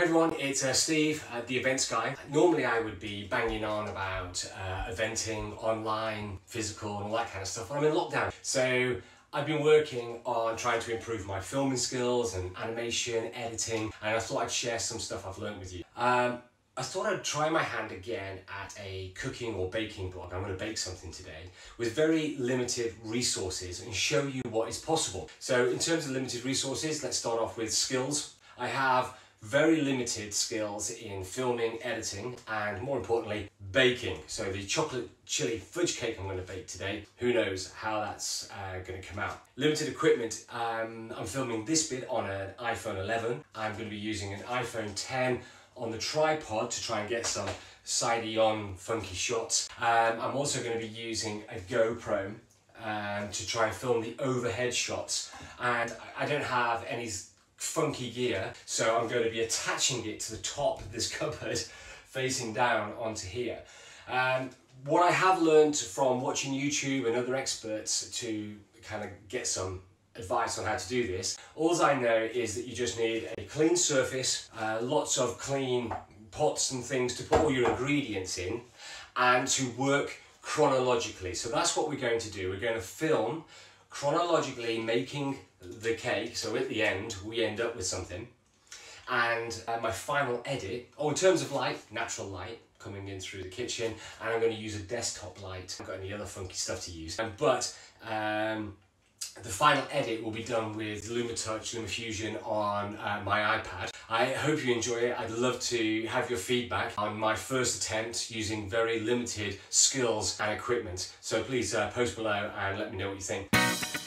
it's uh, Steve, uh, the events guy. Normally I would be banging on about uh, eventing, online, physical and all that kind of stuff, but I'm in lockdown. So I've been working on trying to improve my filming skills and animation, editing, and I thought I'd share some stuff I've learned with you. Um, I thought I'd try my hand again at a cooking or baking blog. I'm going to bake something today with very limited resources and show you what is possible. So in terms of limited resources, let's start off with skills. I have very limited skills in filming, editing, and more importantly, baking. So the chocolate chili fudge cake I'm going to bake today, who knows how that's uh, going to come out. Limited equipment, um, I'm filming this bit on an iPhone 11. I'm going to be using an iPhone 10 on the tripod to try and get some sidey on funky shots. Um, I'm also going to be using a GoPro um, to try and film the overhead shots and I don't have any funky gear so I'm going to be attaching it to the top of this cupboard facing down onto here. Um, what I have learned from watching YouTube and other experts to kind of get some advice on how to do this. All I know is that you just need a clean surface, uh, lots of clean pots and things to put all your ingredients in and to work chronologically. So that's what we're going to do. We're going to film chronologically making the cake. So at the end, we end up with something. And uh, my final edit, oh, in terms of light, natural light, coming in through the kitchen and I'm going to use a desktop light. I've got any other funky stuff to use. Um, but um, the final edit will be done with LumaTouch, LumaFusion on uh, my iPad. I hope you enjoy it. I'd love to have your feedback on my first attempt using very limited skills and equipment. So please uh, post below and let me know what you think.